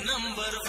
number